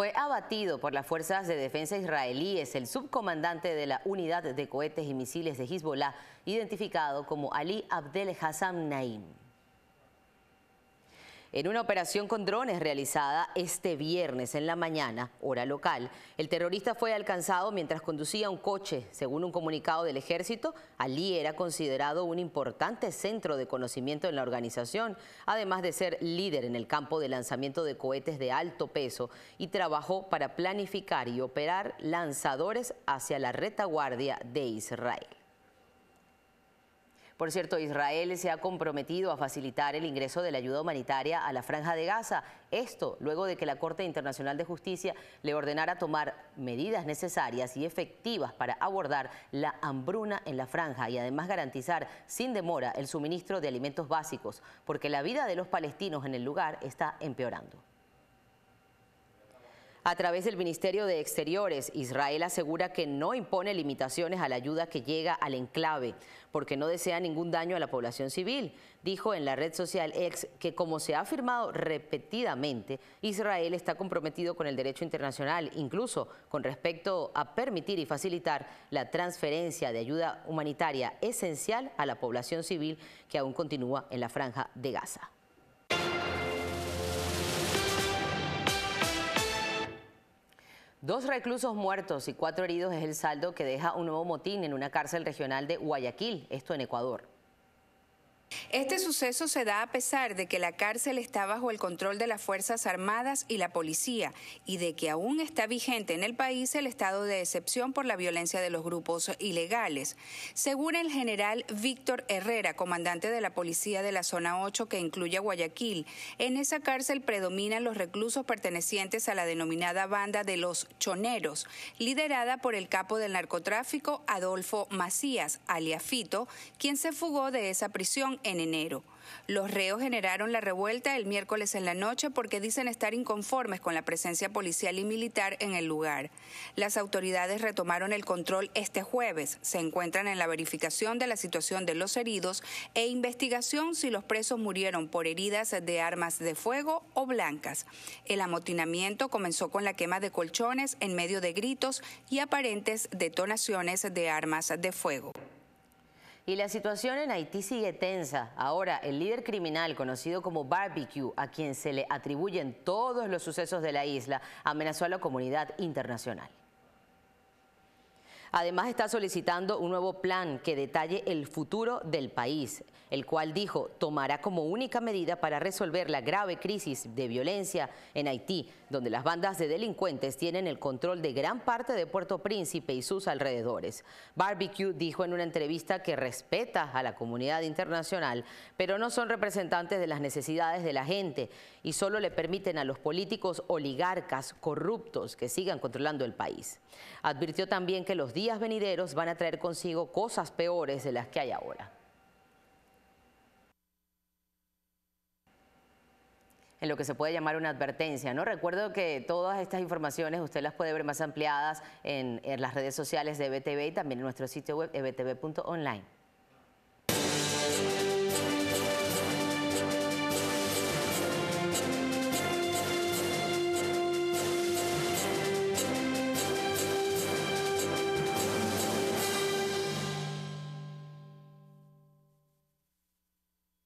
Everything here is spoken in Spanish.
fue abatido por las fuerzas de defensa israelíes el subcomandante de la unidad de cohetes y misiles de Hezbollah, identificado como Ali Abdel Hassan Naim. En una operación con drones realizada este viernes en la mañana, hora local, el terrorista fue alcanzado mientras conducía un coche. Según un comunicado del ejército, Ali era considerado un importante centro de conocimiento en la organización, además de ser líder en el campo de lanzamiento de cohetes de alto peso y trabajó para planificar y operar lanzadores hacia la retaguardia de Israel. Por cierto, Israel se ha comprometido a facilitar el ingreso de la ayuda humanitaria a la Franja de Gaza. Esto luego de que la Corte Internacional de Justicia le ordenara tomar medidas necesarias y efectivas para abordar la hambruna en la franja y además garantizar sin demora el suministro de alimentos básicos, porque la vida de los palestinos en el lugar está empeorando. A través del Ministerio de Exteriores, Israel asegura que no impone limitaciones a la ayuda que llega al enclave, porque no desea ningún daño a la población civil. Dijo en la red social X que como se ha afirmado repetidamente, Israel está comprometido con el derecho internacional, incluso con respecto a permitir y facilitar la transferencia de ayuda humanitaria esencial a la población civil que aún continúa en la franja de Gaza. Dos reclusos muertos y cuatro heridos es el saldo que deja un nuevo motín en una cárcel regional de Guayaquil, esto en Ecuador. Este suceso se da a pesar de que la cárcel está bajo el control de las Fuerzas Armadas y la policía y de que aún está vigente en el país el estado de excepción por la violencia de los grupos ilegales. Según el general Víctor Herrera, comandante de la policía de la zona 8 que incluye a Guayaquil, en esa cárcel predominan los reclusos pertenecientes a la denominada banda de los choneros, liderada por el capo del narcotráfico Adolfo Macías, aliafito, quien se fugó de esa prisión en enero. Los reos generaron la revuelta el miércoles en la noche porque dicen estar inconformes con la presencia policial y militar en el lugar. Las autoridades retomaron el control este jueves. Se encuentran en la verificación de la situación de los heridos e investigación si los presos murieron por heridas de armas de fuego o blancas. El amotinamiento comenzó con la quema de colchones en medio de gritos y aparentes detonaciones de armas de fuego. Y la situación en Haití sigue tensa. Ahora, el líder criminal conocido como Barbecue, a quien se le atribuyen todos los sucesos de la isla, amenazó a la comunidad internacional. Además está solicitando un nuevo plan que detalle el futuro del país, el cual dijo tomará como única medida para resolver la grave crisis de violencia en Haití, donde las bandas de delincuentes tienen el control de gran parte de Puerto Príncipe y sus alrededores. Barbecue dijo en una entrevista que respeta a la comunidad internacional, pero no son representantes de las necesidades de la gente y solo le permiten a los políticos oligarcas corruptos que sigan controlando el país. Advirtió también que los días venideros van a traer consigo cosas peores de las que hay ahora. en lo que se puede llamar una advertencia. ¿no? Recuerdo que todas estas informaciones usted las puede ver más ampliadas en, en las redes sociales de EBTV y también en nuestro sitio web ebtv.online.